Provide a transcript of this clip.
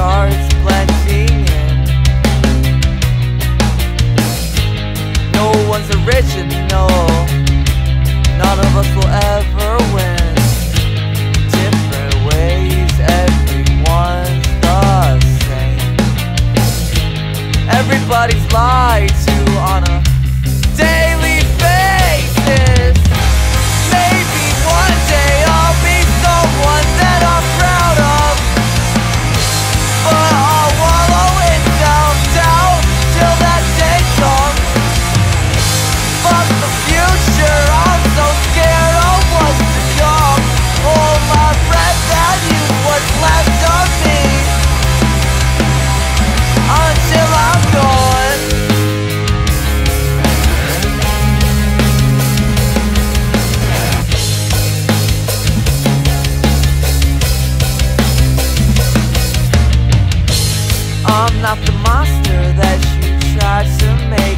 it's blending in. No one's original, none of us will ever win. Different ways, everyone's the same. Everybody's lied to on a daily not the monster that you tried to make